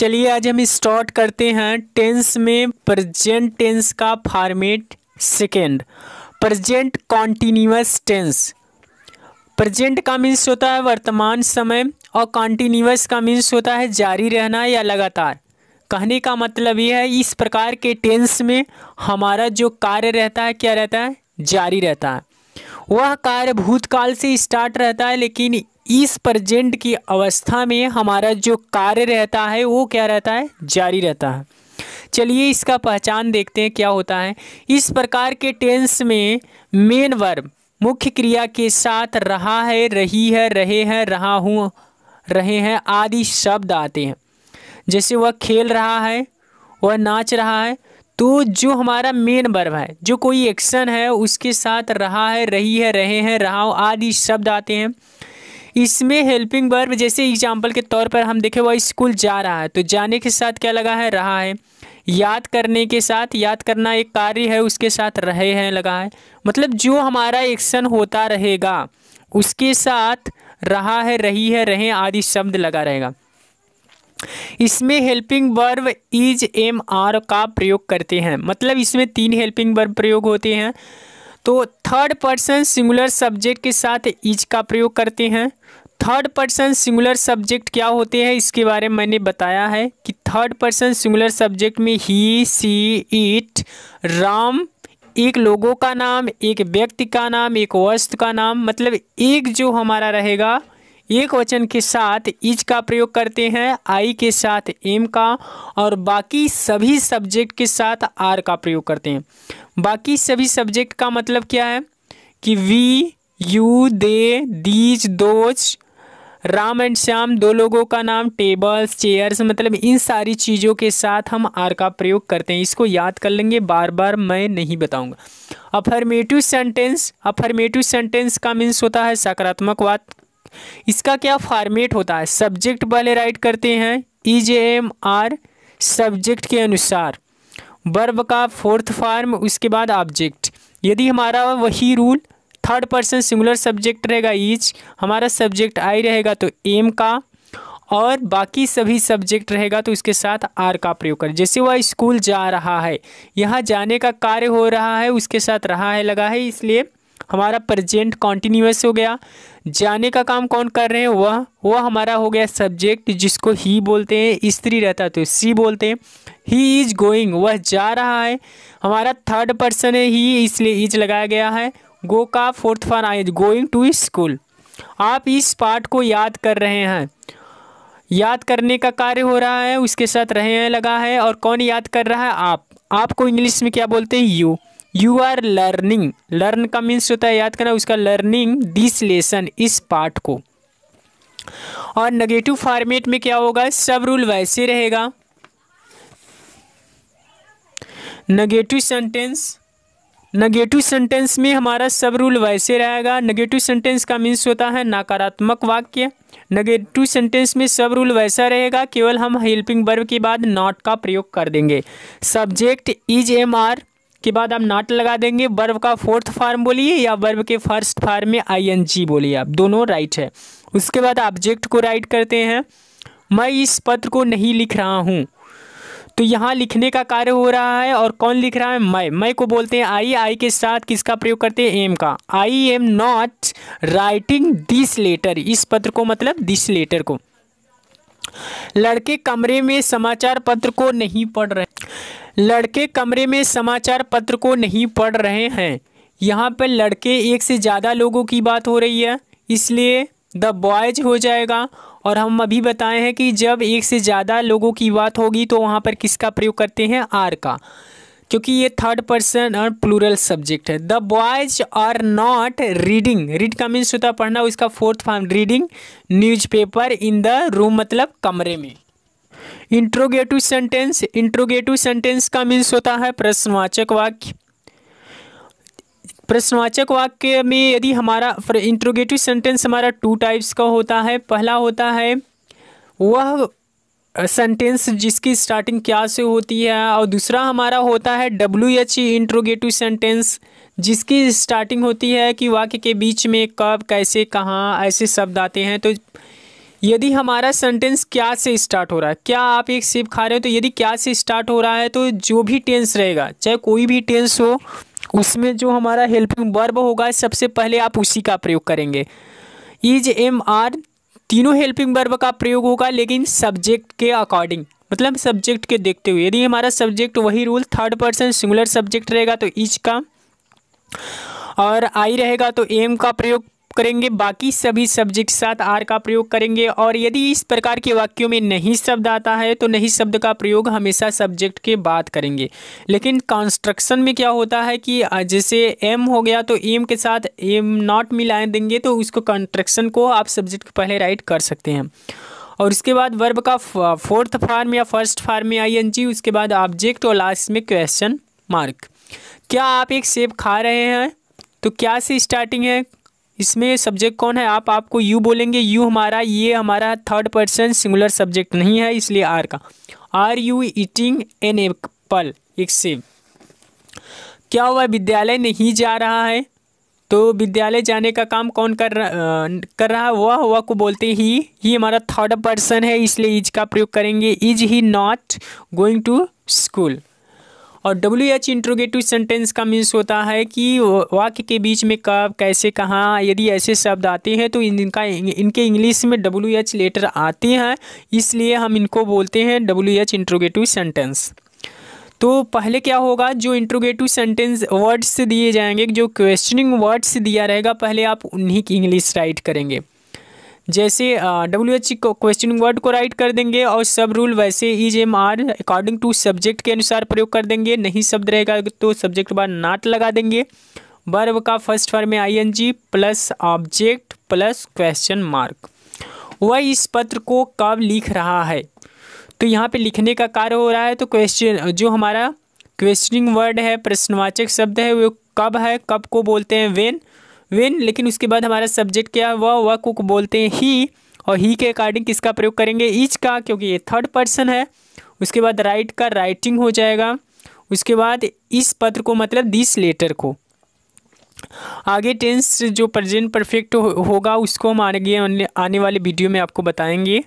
चलिए आज हम स्टार्ट करते हैं टेंस में प्रेजेंट टेंस का format second present continuous tense present का मीन्स होता है वर्तमान समय और कॉन्टीन्यूस का मीन्स होता है जारी रहना या लगातार। कहने का मतलब ये है इस प्रकार के टेंस में हमारा जो कार्य रहता है, क्या रहता है? जारी रहता है। वह कार्य भूतकाल से स्टार्ट रहता है, लेकिन इस प्रजेंट की अवस्था में हमारा जो कार्य रहता है, वो क्या रहता है? जारी रहता है। चलिए इसका पहचान देखते हैं क्या होता है। इस प्रकार के टेंस में मेन वर्ब मुख्य क्रिया के साथ रहा है, रही है, रहे हैं, रहा हूँ, रहे हैं आदि शब्द आते हैं। जैसे वह खेल रहा है, वह नाच रहा है तो जो हमारा मेन वर्ब है, जो कोई एक्शन है, उसके साथ रहा है, रही है, रहे हैं रहा आदि शब्द आते हैं। इसमें हेल्पिंग वर्ब जैसे एग्ज़ाम्पल के तौर पर हम देखें, वह स्कूल जा रहा है। तो जाने के साथ क्या लगा है? रहा है। याद करने के साथ, याद करना एक कार्य है, उसके साथ रहे हैं, लगा है। मतलब जो हमारा एक्शन होता रहेगा, उसके साथ रहा है, रही है, रहे आदि शब्द लगा रहेगा। इसमें helping verb is am are का प्रयोग करते हैं। मतलब इसमें तीन हेल्पिंग वर्ब प्रयोग होते हैं। तो थर्ड पर्सन सिंगुलर सब्जेक्ट के साथ इज़ का प्रयोग करते हैं। थर्ड पर्सन सिंगुलर सब्जेक्ट क्या होते हैं, इसके बारे में मैंने बताया है कि थर्ड पर्सन सिंगुलर सब्जेक्ट में ही सी इट राम, एक लोगों का नाम, एक व्यक्ति का नाम, एक वस्तु का नाम मतलब एक जो हमारा रहेगा एक वचन के साथ इज़ का प्रयोग करते हैं, आई के साथ एम का, और बाकी सभी सब्जेक्ट के साथ आर का प्रयोग करते हैं। बाकी सभी सब्जेक्ट का मतलब क्या है? कि we, you, they, these, those, Ram and Shyam, दो लोगों का नाम, टेबल्स, चेयर्स मतलब इन सारी चीज़ों के साथ हम आर का प्रयोग करते हैं। इसको याद कर लेंगे, बार बार मैं नहीं बताऊँगा। अफर्मेटिव सेंटेंस अफर्मेटिव सेंटेंस का मीन्स होता है सकारात्मक बात इसका क्या फॉर्मेट होता है? सब्जेक्ट वाले राइट करते हैं इज़ एम आर सब्जेक्ट के अनुसार। वर्ब का फोर्थ फॉर्म, उसके बाद ऑब्जेक्ट। यदि हमारा वही rule third person singular subject रहेगा ईच हमारा सब्जेक्ट आई रहेगा तो एम का, और बाकी सभी सब्जेक्ट रहेगा तो उसके साथ आर का प्रयोग करें। जैसे वह स्कूल जा रहा है, यहाँ जाने का कार्य हो रहा है, उसके साथ रहा है, लगा है, इसलिए हमारा प्रेजेंट कॉन्टीन्यूस हो गया। जाने का काम कौन कर रहे हैं? वह वह हमारा हो गया सब्जेक्ट जिसको ही बोलते हैं, स्त्री रहता तो सी बोलते हैं ही इज़ गोइंग वह जा रहा है। हमारा थर्ड पर्सन है ही इसलिए इज़ लगाया गया है। गो का fourth for I going to school आप इस पार्ट को याद कर रहे हैं। याद करने का कार्य हो रहा है, उसके साथ रहे हैं लगा है, और कौन याद कर रहा है? आप। आपको इंग्लिश में क्या बोलते हैं? You you are learning learn का मीन्स होता है, याद करना, उसका लर्निंग दिस लेसन इस पार्ट को। और नेगेटिव फॉर्मेट में क्या होगा? सब रूल वैसे रहेगा। नेगेटिव सेंटेंस नेगेटिव सेंटेंस में हमारा सब रूल वैसे रहेगा। नेगेटिव सेंटेंस का मीन्स होता है नकारात्मक वाक्य। नेगेटिव सेंटेंस में सब रूल वैसा रहेगा। केवल हम हेल्पिंग वर्ब के बाद नॉट का प्रयोग कर देंगे। सब्जेक्ट इज़ एम आर के बाद आप नाट लगा देंगे। वर्ब का फोर्थ फार्म बोलिए या वर्ब के फ़र्स्ट फार्म में आई एन जी बोलिए आप। दोनों राइट है। उसके बाद ऑब्जेक्ट को राइट करते हैं। मैं इस पत्र को नहीं लिख रहा हूँ। तो यहाँ लिखने का कार्य हो रहा है और कौन लिख रहा है? मैं। मैं को बोलते हैं आई आई के साथ किसका प्रयोग करते हैं? एम का। I am not writing this letter इस पत्र को मतलब दिस लेटर को। लड़के कमरे में समाचार पत्र को नहीं पढ़ रहे। लड़के कमरे में समाचार पत्र को नहीं पढ़ रहे हैं। यहाँ पर लड़के एक से ज़्यादा लोगों की बात हो रही है। इसलिए द बॉयज़ हो जाएगा और हम अभी बताए हैं कि जब एक से ज़्यादा लोगों की बात होगी तो वहाँ पर किसका प्रयोग करते हैं? आर का। क्योंकि ये थर्ड पर्सन और प्लूरल सब्जेक्ट है। The boys are not reading read का मीन्स होता पढ़ना उसका fourth form reading newspaper in the room मतलब कमरे में। इंट्रोगेटिव सेंटेंस इंट्रोगेटिव सेंटेंस का मीन्स होता है प्रश्नवाचक वाक्य। प्रश्नवाचक वाक्य में यदि हमारा इंट्रोगेटिव सेंटेंस हमारा टू टाइप्स का होता है, पहला होता है, वह सेंटेंस जिसकी स्टार्टिंग क्या से होती है, और दूसरा हमारा होता है डब्ल्यू एच इंट्रोगेटिव सेंटेंस, जिसकी स्टार्टिंग होती है कि वाक्य के बीच में कब, कैसे, कहाँ, ऐसे शब्द आते हैं। तो यदि हमारा सेंटेंस क्या से स्टार्ट हो रहा है? क्या आप एक सेब खा रहे हो? तो यदि क्या से स्टार्ट हो रहा है तो जो भी टेंस रहेगा, चाहे कोई भी टेंस हो, उसमें जो हमारा हेल्पिंग वर्ब होगा, सबसे पहले आप उसी का प्रयोग करेंगे। इज़ एम आर तीनों हेल्पिंग वर्ब का प्रयोग होगा, लेकिन सब्जेक्ट के अकॉर्डिंग मतलब सब्जेक्ट के देखते हुए। यदि हमारा सब्जेक्ट वही rule third person singular subject रहेगा तो इज़ का और आई रहेगा तो एम का प्रयोग करेंगे, बाकी सभी सब्जेक्ट साथ आर का प्रयोग करेंगे और यदि इस प्रकार के वाक्यों में नहीं शब्द आता है तो नहीं शब्द का प्रयोग हमेशा सब्जेक्ट के बाद करेंगे। लेकिन कंस्ट्रक्शन में क्या होता है कि जैसे एम हो गया तो एम के साथ एम नॉट मिला देंगे तो उसको कंस्ट्रक्शन को आप सब्जेक्ट पहले राइट कर सकते हैं। और उसके बाद वर्ब का फोर्थ फार्म या फ़र्स्ट फार्म में आई एन जी उसके बाद ऑब्जेक्ट और लास्ट में क्वेश्चन मार्क क्या आप एक सेब खा रहे हैं? तो क्या से स्टार्टिंग है? इसमें सब्जेक्ट कौन है? आप, आपको यू बोलेंगे, यू हमारा, ये हमारा थर्ड पर्सन सिंगुलर सब्जेक्ट नहीं है, इसलिए आर का। Are you eating an apple एक सेब क्या हुआ? विद्यालय नहीं जा रहा है? तो विद्यालय जाने का काम कौन कर रहा कर रहा? है वह वह को बोलते ही ही हमारा थर्ड पर्सन है, इसलिए इज़ का प्रयोग करेंगे। Is he not going to school और डब्ल्यू एच इंट्रोगेटिव सेंटेंस का मीन्स होता है कि वाक्य के बीच में कब, कैसे, कहाँ, यदि ऐसे शब्द आते हैं तो इनका इनके इंग्लिश में डब्ल्यू एच लेटर आते हैं, इसलिए हम इनको बोलते हैं डब्ल्यू एच इंट्रोगेटिव सेंटेंस तो पहले क्या होगा, जो इंट्रोगेटिव सेंटेंस वर्ड्स दिए जाएँगे, जो क्वेश्चनिंग वर्ड्स दिया रहेगा, पहले आप उन्हीं की इंग्लिश राइट करेंगे। जैसे डब्ल्यू एच को क्वेश्चन वर्ड को राइट कर देंगे और सब रूल वैसे is am are according to subject के अनुसार प्रयोग कर देंगे। नहीं शब्द रहेगा तो सब्जेक्ट बाद नाट लगा देंगे। वर्ब का फ़र्स्ट फॉर्म में जी plus object plus question mark वह इस पत्र को कब लिख रहा है? तो यहाँ पे लिखने का कार्य हो रहा है तो क्वेश्चन जो हमारा क्वेश्चनिंग वर्ड है, प्रश्नवाचक शब्द है, वो कब है, कब को बोलते हैं वेन वेन लेकिन उसके बाद हमारा सब्जेक्ट क्या है वह वह को बोलते हैं ही और ही के अकॉर्डिंग किसका प्रयोग करेंगे? ईच का, क्योंकि ये थर्ड पर्सन है। उसके बाद राइट का राइटिंग हो जाएगा। उसके बाद इस पत्र को मतलब दिस लेटर को। आगे टेंस जो प्रेजेंट परफेक्ट होगा, उसको हम आगे आने वाले वीडियो में आपको बताएँगे।